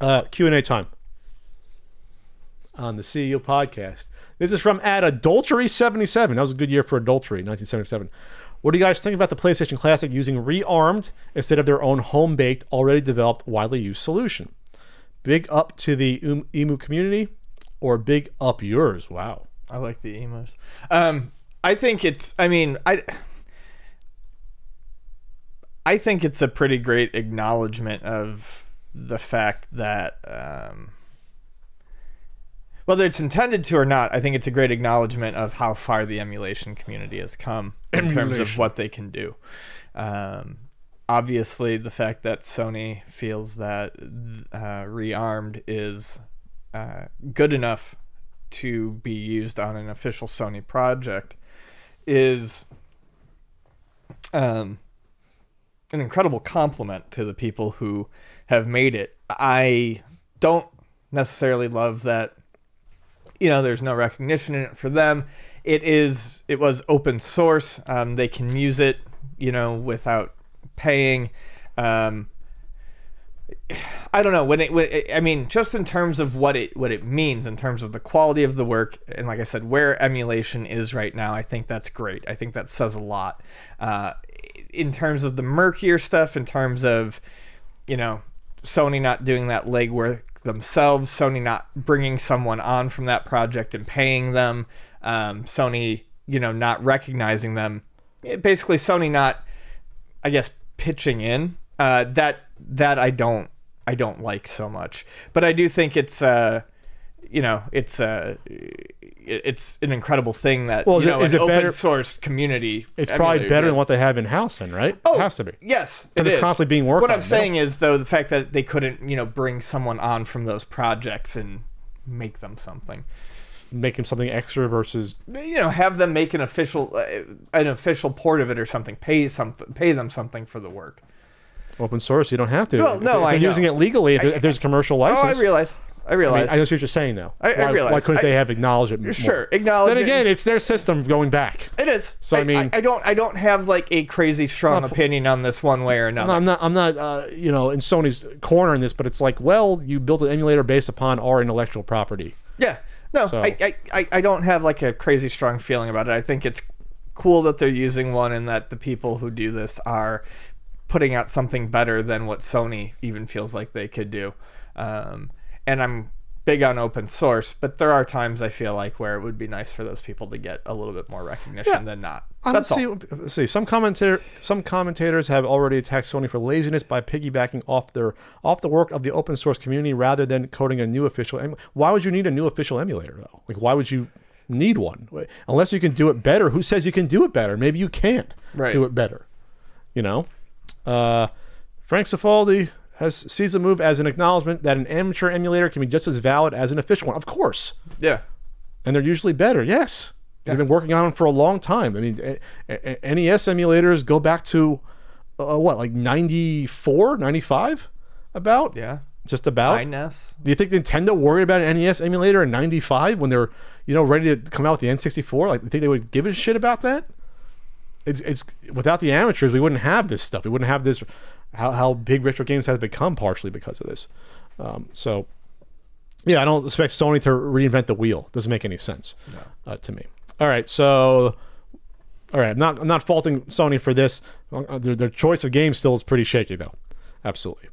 Uh, Q and A time on the CU podcast. This is from at adultery seventy seven. That was a good year for adultery, nineteen seventy seven. What do you guys think about the PlayStation Classic using reARMed instead of their own home baked, already developed, widely used solution? Big up to the emu community, or big up yours? Wow. I like the emos. Um, I think it's. I mean, I. I think it's a pretty great acknowledgement of the fact that, um, whether it's intended to or not, I think it's a great acknowledgement of how far the emulation community has come in terms of what they can do. Um, obviously, the fact that Sony feels that uh, reARMed is uh, good enough to be used on an official Sony project is um, an incredible compliment to the people who have made it. I don't necessarily love that you know there's no recognition in it for them. It is it was open source. Um, they can use it you know without paying. Um, I don't know when it, when it. I mean, just in terms of what it what it means, in terms of the quality of the work, and like I said, where emulation is right now, I think that's great. I think that says a lot. Uh, in terms of the murkier stuff, in terms of you know Sony not doing that legwork themselves, Sony not bringing someone on from that project and paying them, um, Sony you know not recognizing them, it- basically Sony not, I guess, pitching in. Uh, that that I don't I don't like so much, but I do think it's uh, you know it's uh, it's an incredible thing that Well, is you it- know, is an it better- open source community. It's probably better did. than what they have in house, then, right? Oh, it has to be. Yes, 'Cause it it's is. constantly being worked What. I'm saying is, though, the fact that they couldn't, you know, bring someone on from those projects and make them something. make them something extra versus You know, have them make an official, uh, an official port of it or something. Pay something, pay them something for the work. open source. You don't have to. Well, no, if I they're know. using it legally. If, if there's a commercial Oh, license, I realize. I I, mean, realize. I know what you're saying though. I- I why, realize. Why couldn't I- they have acknowledged it? more? sure, acknowledge. Then again, it's their system going back. it is. So, I mean- I, don't, I don't have like a crazy strong Not- opinion on this one way or another. I'm not. I'm not. Uh, you know, in Sony's corner in this, but it's like, well, you built an emulator based upon our intellectual property. Yeah. No, So- I, I, I, I don't have like a crazy strong feeling about it. I think it's cool that they're using one and that the people who do this are putting out something better than what Sony even feels like they could do. Um, and I'm big on open source, but there are times I feel like where it would be nice for those people to get a little bit more recognition Yeah. than not. That's see, all. see some commentator some commentators have already attacked Sony for laziness by piggybacking off their off the work of the open source community rather than coding a new official. Em- why would you need a new official emulator though? Like why would you need one unless you can do it better? Who says you can do it better? Maybe you can't Right. do it better. You know, uh, Frank Cifaldi has sees the move as an acknowledgement that an amateur emulator can be just as valid as an official one. Of course Yeah. and they're usually better. Yes, they've been working on them for a long time. I mean, NES emulators go back to uh, what, like 94, 95? About Yeah. just about. NES. Do you think Nintendo worried about an NES emulator in '95 when they're, you know, ready to come out with the N64? Like, you think they would give a shit about that? It's it's without the amateurs, we wouldn't have this stuff. We wouldn't have this. How how big retro games has become partially because of this. Um, so, yeah, I don't expect Sony to reinvent the wheel. Doesn't make any sense uh, to me. All right, so. All right, I'm not I'm not faulting Sony for this. Uh, Their, their choice of games still is pretty shaky though. Absolutely.